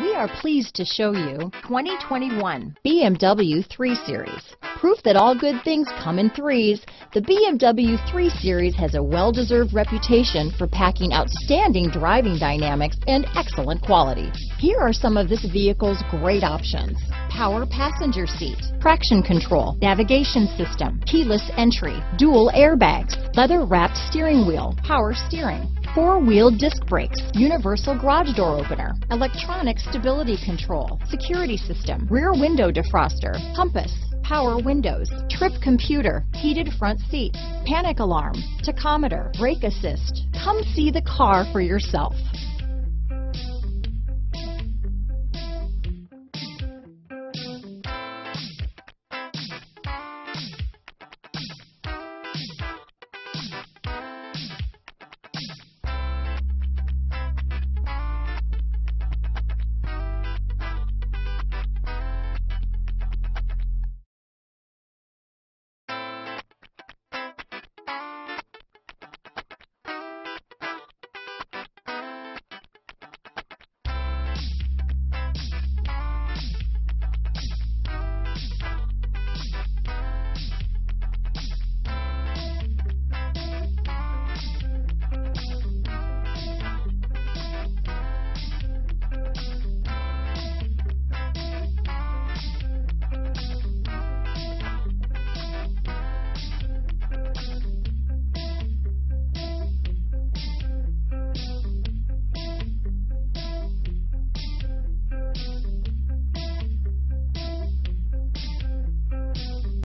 We are pleased to show you 2021 BMW 3 Series. Proof that all good things come in threes, the BMW 3 Series has a well-deserved reputation for packing outstanding driving dynamics and excellent quality. Here are some of this vehicle's great options. Power passenger seat, traction control, navigation system, keyless entry, dual airbags, leather wrapped steering wheel, power steering, four-wheel disc brakes, universal garage door opener, electronic stability control, security system, rear window defroster, compass, power windows, trip computer, heated front seats, panic alarm, tachometer, brake assist. Come see the car for yourself.